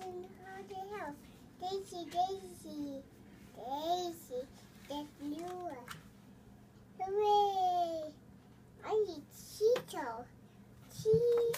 in haunted house. Daisy, Daisy, Daisy, get newer. Hooray! I need Cheeto. Cheeto.